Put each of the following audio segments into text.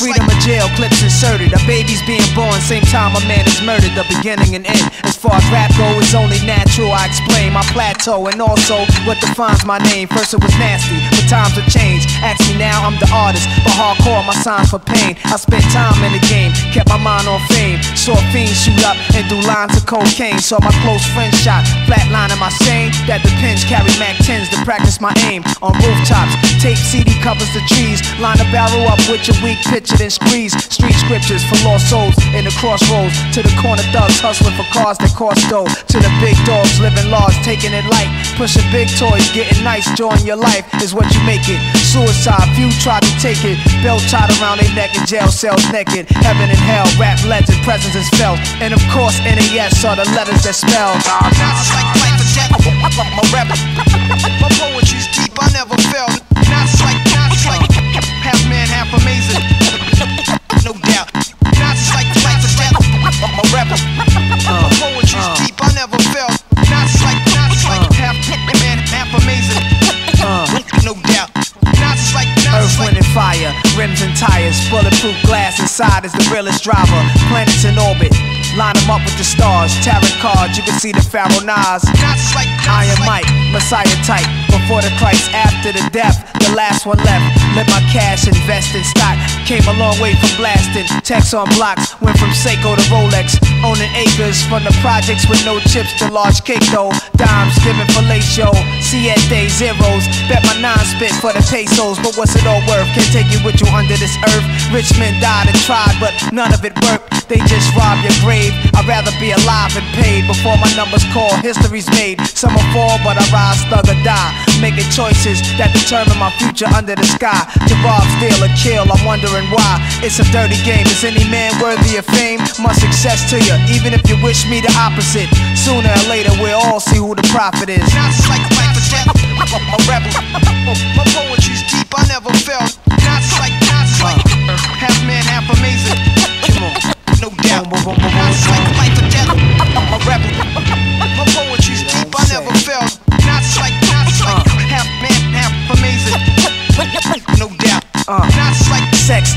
Freedom of jail, clips inserted. A baby's being born, same time a man is murdered. The beginning and end. As far as rap go, it's only natural. I explain my plateau and also what defines my name. First it was nasty, but times have changed. Ask me now, I'm the artist, but hardcore my sign for pain. I spent time in the game, kept my mind on fame. Saw fiends shoot up and do lines of cocaine. Saw my close friend shot, flatlining my sane. That depends, carry Mac 10s to practice my aim. On rooftops, tape CD covers the trees. Line a barrel up with your weak picture, then squeeze. Street scriptures for lost souls in the crossroads. To the corner thugs hustling for cars that cost dough. To the big dogs living large, taking it light. Pushing big toys, getting nice, join your life is what you make it. Suicide, few try to take it. Belt tied around their neck in jail cells naked. Heaven and hell, rap legend, presence is felt. And of course, NAS are the letters that spell. Death. I'm a rebel. My poetry's deep, I never felt. Tires, bulletproof glass inside is the realest driver. Planets in orbit, line them up with the stars. Tarot cards, you can see the Pharaoh Nas. Like, Iron like. Mike, Messiah type. Before the Christ, after the death, the last one left. Let my cash invest in stock. Came a long way from blasting. Tecs on blocks, went from Seiko to Rolex. Owning acres from the projects with no chips to large cake though. Dimes given fellatio, siete zeros. Bet my nine spit for the pesos, but what's it all worth? Can't take you with you under this earth. Rich men died and tried, but none of it worked. They just rob your grave. I'd rather be alive and paid before my numbers call. History's made. Some will fall, but I rise, thug or die. Making choices that determine my future under the sky. To rob, steal, or kill, I'm wondering why. It's a dirty game. Is any man worthy of fame? My success to you, even if you wish me the opposite. Sooner or later, we'll all see who the prophet is. Nas is like life or death.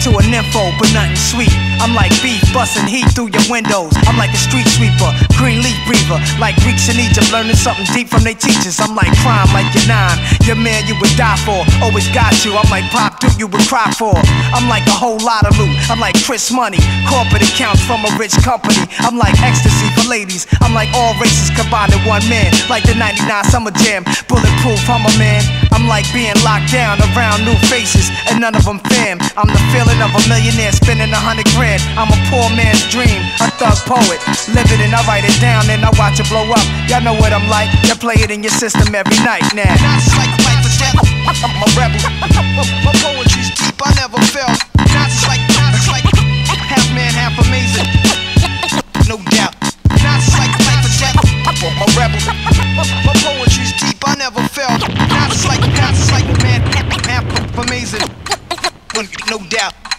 To a nympho, but nothing sweet. I'm like beef busting heat through your windows. I'm like a street sweeper, green leaf breather. Like Greeks in Egypt, learning something deep from their teachers. I'm like crime, like your nine. Your man you would die for, always got you. I'm like Pop Duke, you would cry for. I'm like a whole lot of loot. I'm like Chris Money, corporate accounts from a rich company. I'm like ecstasy for ladies. I'm like all races combined in one man. Like the 99 Summer Jam, bulletproof, I'm a man. I'm like being locked down around new faces, and none of them fam. I'm the feeling of a millionaire spending a hundred grand. I'm a poor man's dream, a thug poet. Live it and I write it down and I watch it blow up. Y'all know what I'm like, you play it in your system every night now. I'm a rebel. My poetry's deep, I never felt. No doubt.